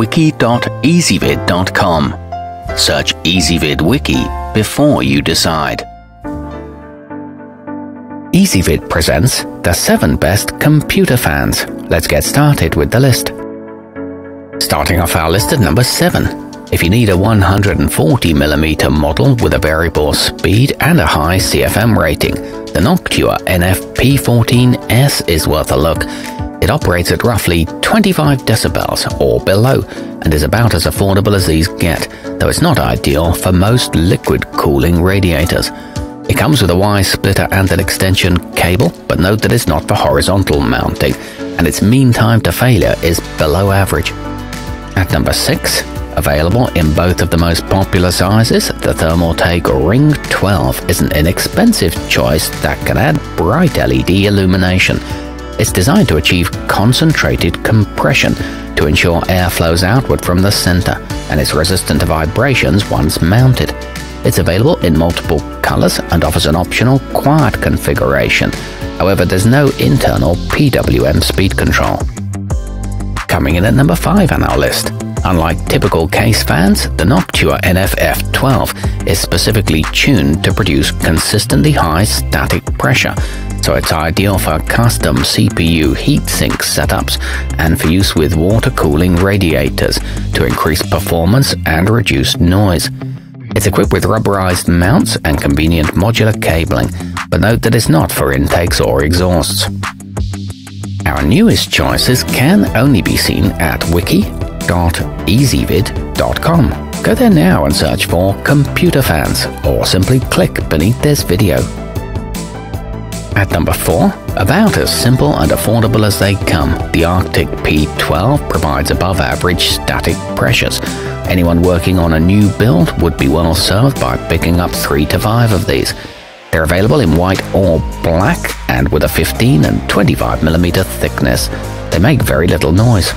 wiki.ezvid.com. Search Ezvid Wiki before you decide. Ezvid presents the 7 best computer fans. Let's get started with the list. Starting off our list at number 7. If you need a 140mm model with a variable speed and a high CFM rating, the Noctua NF-P14S is worth a look. It operates at roughly 25 decibels or below and is about as affordable as these get, though it's not ideal for most liquid cooling radiators. It comes with a Y splitter and an extension cable, but note that it's not for horizontal mounting, and its mean time to failure is below average. At number 6, Available in both of the most popular sizes, the Thermaltake Riing 12 is an inexpensive choice that can add bright LED illumination. It's designed to achieve concentrated compression to ensure air flows outward from the center, and is resistant to vibrations once mounted. It's available in multiple colors and offers an optional quiet configuration. However, there's no internal PWM speed control. Coming in at number 5 on our list, Unlike typical case fans, the Noctua NF-F12 is specifically tuned to produce consistently high static pressure, so it's ideal for custom CPU heatsink setups and for use with water cooling radiators to increase performance and reduce noise. It's equipped with rubberized mounts and convenient modular cabling, but note that it's not for intakes or exhausts. Our newest choices can only be seen at wiki www.ezvid.com. Go there now and search for Computer Fans, or simply click beneath this video. At number 4, about as simple and affordable as they come, the Arctic P12 provides above average static pressures. Anyone working on a new build would be well served by picking up 3 to 5 of these. They're available in white or black and with a 15 and 25mm thickness. They make very little noise.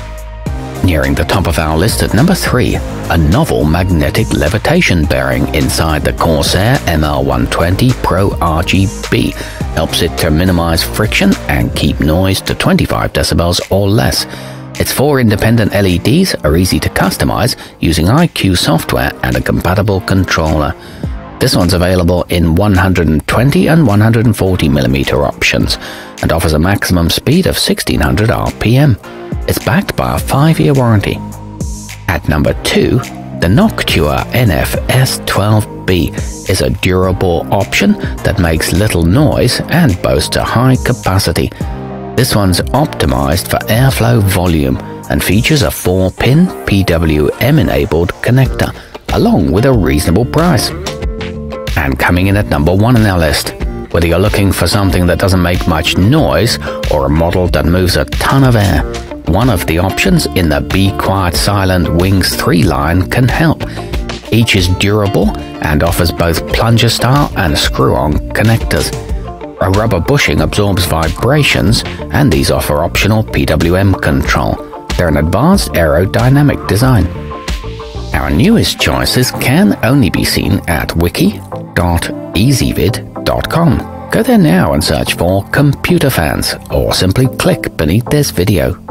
Nearing the top of our list at number 3, a novel magnetic levitation bearing inside the Corsair ML120 Pro RGB helps it to minimize friction and keep noise to 25 decibels or less. Its four independent LEDs are easy to customize using iCUE software and a compatible controller. This one's available in 120 and 140 mm options and offers a maximum speed of 1600 RPM. It's backed by a 5-year warranty. At number 2, the Noctua NF-S12B is a durable option that makes little noise and boasts a high capacity. This one's optimized for airflow volume and features a 4-pin PWM-enabled connector, along with a reasonable price. And coming in at number 1 on our list, whether you're looking for something that doesn't make much noise or a model that moves a ton of air, one of the options in the Be Quiet Silent Wings 3 line can help. Each is durable and offers both plunger style and screw-on connectors. A rubber bushing absorbs vibrations and these offer optional PWM control. They're an advanced aerodynamic design. Our newest choices can only be seen at wiki.ezvid.com. Go there now and search for Computer Fans or simply click beneath this video.